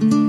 Bye.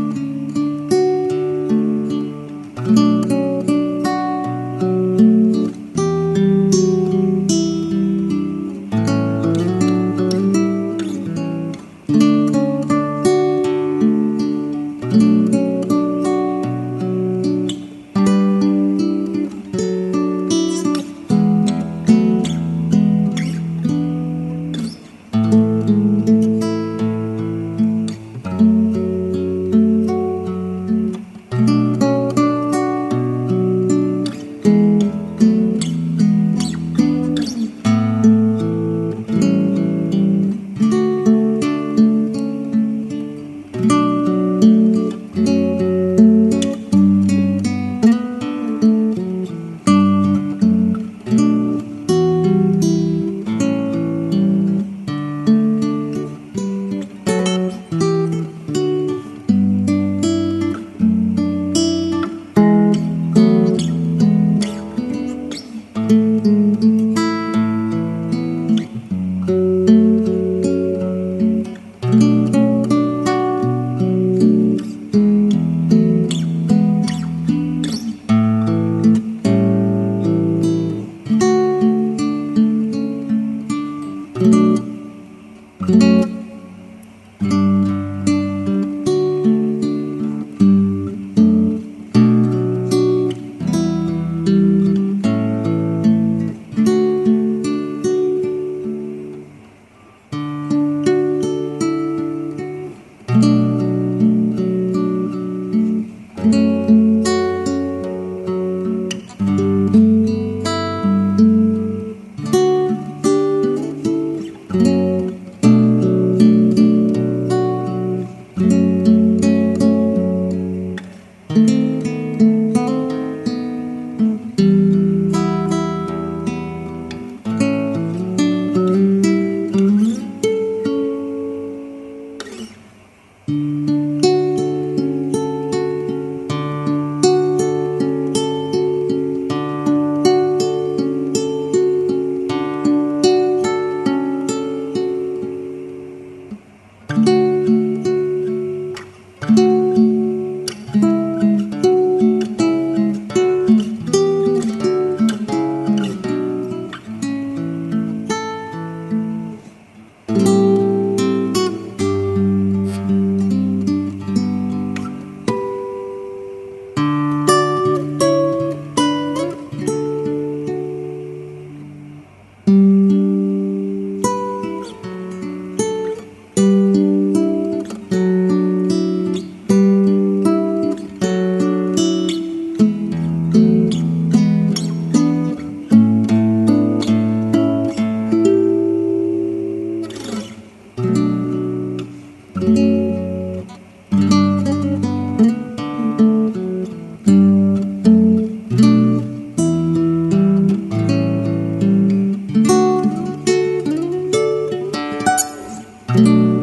you